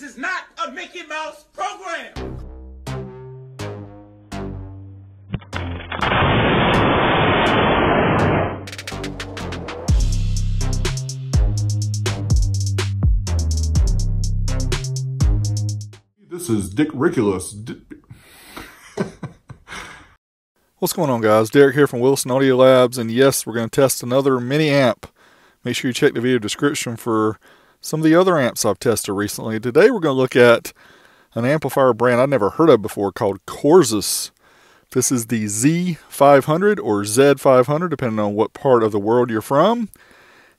This is not a Mickey Mouse program. This is Dick Rickulous. D- What's going on, guys? Derek here from Williston Audio Labs, and yes, we're going to test another mini amp. Make sure you check the video description for some of the other amps I've tested recently. Today, we're going to look at an amplifier brand I've never heard of before called Corzus. This is the Z500 or Z500, depending on what part of the world you're from.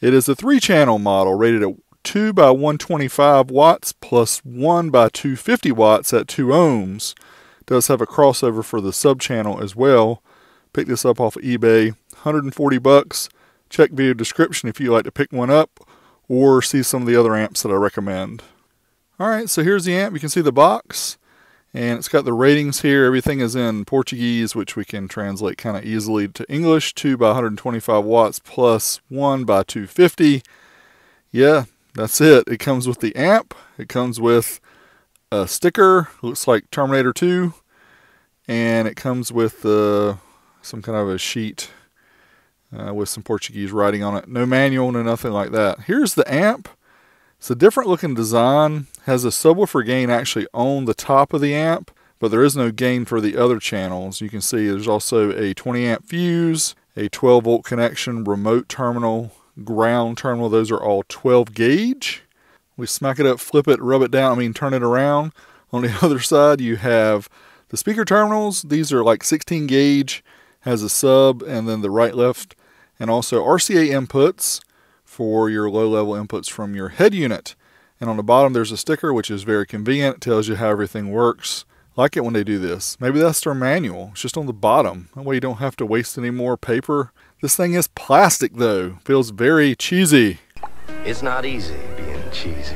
It is a three channel model rated at 2 by 125 watts plus 1 by 250 watts at 2 ohms does have a crossover for the sub channel as well. Pick this up off of eBay, 140 bucks. Check video description if you like to pick one up or see some of the other amps that I recommend. All right, so here's the amp. You can see the box and it's got the ratings here. Everything is in Portuguese, which we can translate kind of easily to English. 2 by 125 watts plus 1 by 250. Yeah, that's it. It comes with the amp. It comes with a sticker, looks like Terminator 2, and it comes with uh, some kind of a sheet uh, with some Portuguese writing on it. No manual, no nothing like that. Here's the amp. It's a different looking design. Has a subwoofer gain actually on the top of the amp, but there is no gain for the other channels. You can see there's also a 20 amp fuse, a 12 volt connection, remote terminal, ground terminal. Those are all 12 gauge. We smack it up, flip it, rub it down, I mean, turn it around. On the other side, you have the speaker terminals. These are like 16 gauge, has a sub, and then the right, left, and also RCA inputs for your low level inputs from your head unit. And on the bottom, there's a sticker, which is very convenient. It tells you how everything works. I like it when they do this. Maybe that's their manual. It's just on the bottom. That way you don't have to waste any more paper. This thing is plastic, though. Feels very cheesy. It's not easy being cheesy.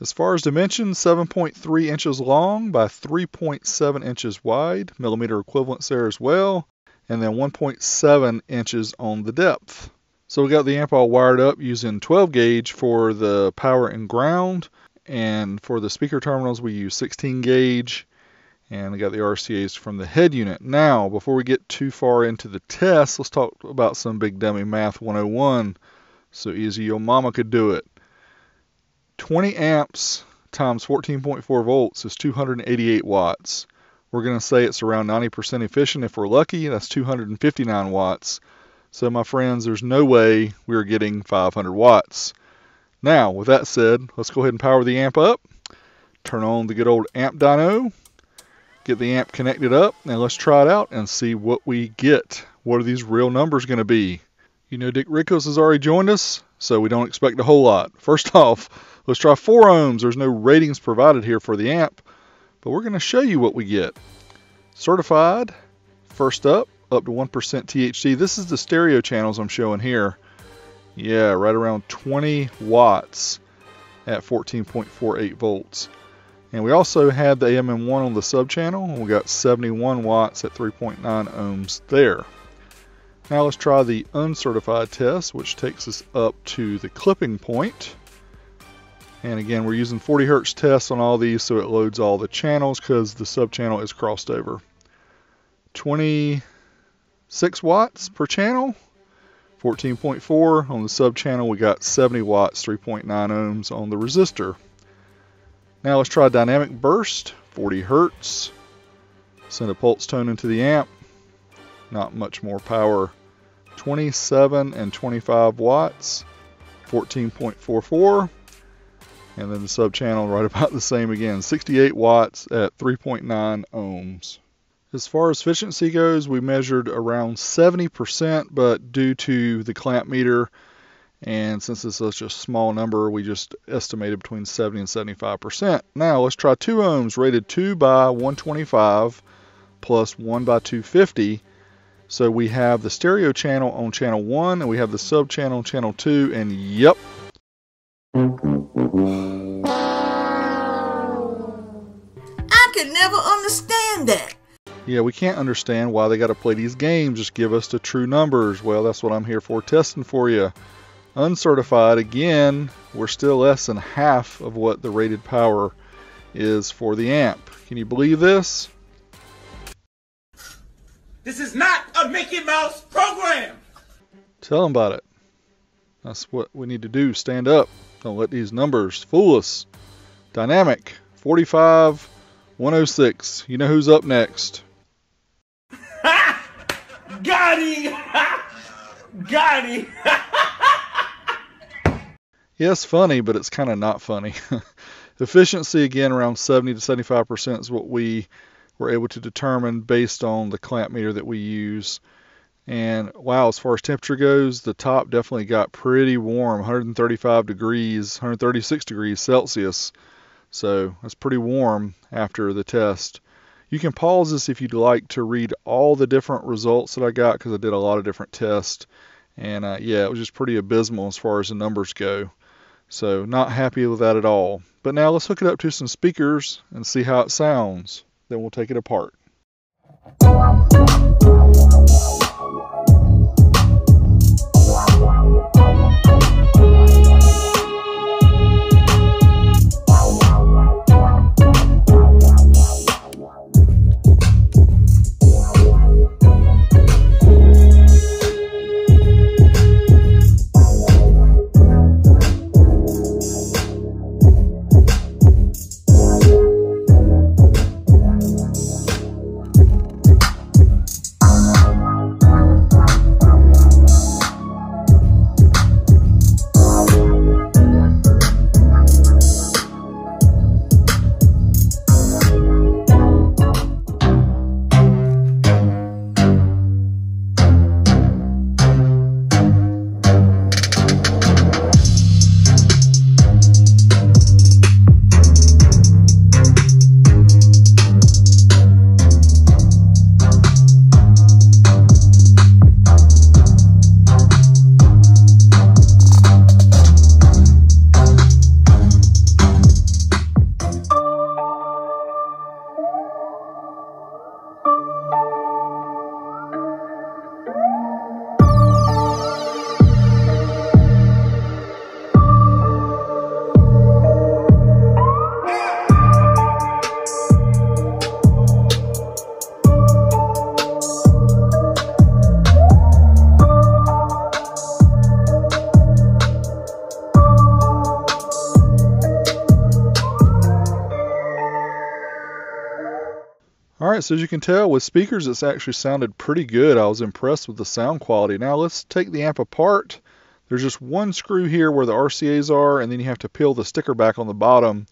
As far as dimensions, 7.3 inches long by 3.7 inches wide, millimeter equivalents there as well, and then 1.7 inches on the depth. So we got the amp all wired up using 12 gauge for the power and ground, and for the speaker terminals we use 16 gauge, and we got the RCAs from the head unit. Now, before we get too far into the test, let's talk about some big dummy math 101. So easy your mama could do it. 20 amps times 14.4 volts is 288 watts. We're going to say it's around 90% efficient if we're lucky. That's 259 watts. So, my friends, there's no way we're getting 500 watts. Now, with that said, let's go ahead and power the amp up. Turn on the good old amp dyno. Get the amp connected up, and let's try it out and see what we get. What are these real numbers going to be? You know, Dick Rickos has already joined us, so we don't expect a whole lot. First off, let's try 4 ohms. There's no ratings provided here for the amp, but we're going to show you what we get. Certified, first up, up to 1% THD. This is the stereo channels I'm showing here. Yeah, right around 20 watts at 14.48 volts. And we also had the AMM1 on the sub channel, and we got 71 watts at 3.9 ohms there. Now let's try the uncertified test, which takes us up to the clipping point. And again, we're using 40 hertz tests on all these, so it loads all the channels because the sub channel is crossed over. 26 watts per channel, 14.4 on the sub channel. We got 70 watts, 3.9 ohms on the resistor. Now let's try dynamic burst, 40 hertz. Send a pulse tone into the amp. Not much more power. 27 and 25 watts, 14.44. And then the sub channel right about the same again, 68 watts at 3.9 ohms. As far as efficiency goes, we measured around 70%, but due to the clamp meter, and since it's such a small number, we just estimated between 70 and 75%. Now let's try 2 ohms rated 2 by 125 plus 1 by 250. So we have the stereo channel on channel 1 and we have the sub channel on channel 2 and yep. Understand that. Yeah, we can't understand why they got to play these games. Just give us the true numbers. Well, that's what I'm here for, testing for you. Uncertified, again, we're still less than half of what the rated power is for the amp. Can you believe this? This is not a Mickey Mouse program. Tell them about it. That's what we need to do. Stand up. Don't let these numbers fool us. Dynamic 45 106. You know who's up next. Got him. Got him. Yes, funny, but it's kind of not funny. Efficiency, again, around 70 to 75% is what we were able to determine based on the clamp meter that we use. And wow, as far as temperature goes, the top definitely got pretty warm 135 degrees, 136 degrees Celsius. So that's pretty warm after the test. You can pause this if you'd like to read all the different results that I got because I did a lot of different tests. And uh, yeah, it was just pretty abysmal as far as the numbers go. So not happy with that at all. But now let's hook it up to some speakers and see how it sounds. Then we'll take it apart. Alright, so as you can tell with speakers it's actually sounded pretty good. I was impressed with the sound quality. Now let's take the amp apart. There's just one screw here where the RCAs are and then you have to peel the sticker back on the bottom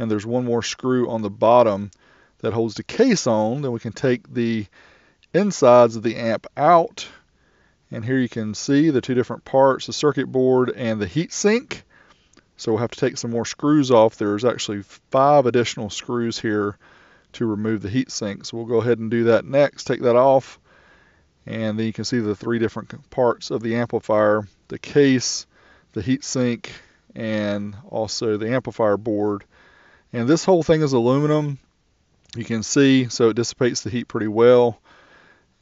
and there's one more screw on the bottom that holds the case on. Then we can take the insides of the amp out and here you can see the two different parts, the circuit board and the heat sink. So we'll have to take some more screws off. There's actually five additional screws here to remove the heat sink. So we'll go ahead and do that next, take that off, and then you can see the three different parts of the amplifier, the case, the heat sink, and also the amplifier board. And this whole thing is aluminum, you can see, so it dissipates the heat pretty well.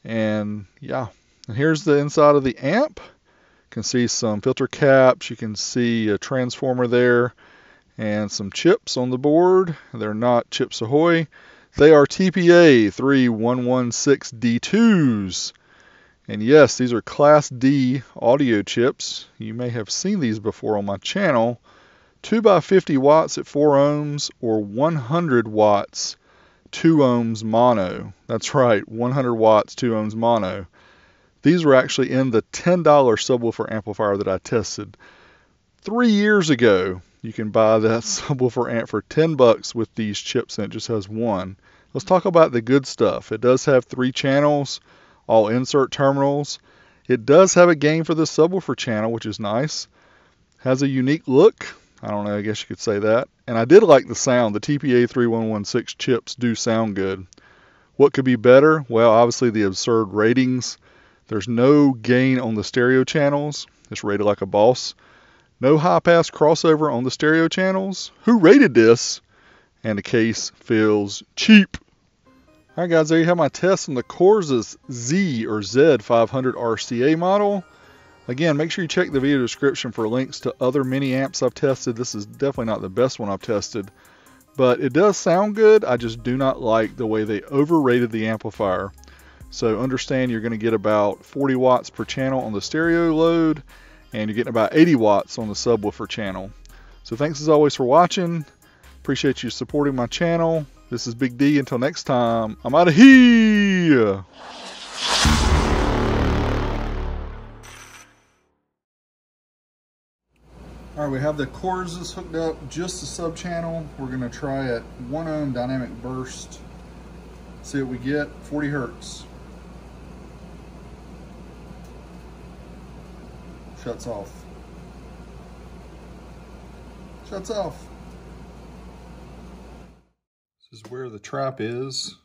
And yeah, and here's the inside of the amp. You can see some filter caps, you can see a transformer there, and some chips on the board. They're not Chips Ahoy. They are TPA 3116D2s. And yes, these are Class D audio chips. You may have seen these before on my channel. 2 by 50 watts at 4 ohms or 100 watts 2 ohms mono. That's right, 100 watts 2 ohms mono. These were actually in the $10 subwoofer amplifier that I tested three years ago. You can buy that subwoofer amp for 10 bucks with these chips and it just has one. Let's talk about the good stuff. It does have three channels, all insert terminals. It does have a gain for the subwoofer channel, which is nice. Has a unique look. I don't know, I guess you could say that. And I did like the sound. The TPA 3116 chips do sound good. What could be better? Well, obviously the absurd ratings. There's no gain on the stereo channels. It's rated like a boss. No high pass crossover on the stereo channels. Who rated this? And the case feels cheap. Alright guys, there you have my test on the Corzus Z or Z500 RCA model. Again, make sure you check the video description for links to other mini amps I've tested. This is definitely not the best one I've tested, but it does sound good. I just do not like the way they overrated the amplifier. So understand you're going to get about 40 watts per channel on the stereo load, and you're getting about 80 watts on the subwoofer channel. So thanks as always for watching. Appreciate you supporting my channel. This is Big D. Until next time, I'm out of here. All right, we have the Corzus hooked up, just the sub channel. We're gonna try at one ohm dynamic burst. See what we get, 40 hertz. Shuts off. Shuts off. This is where the trap is.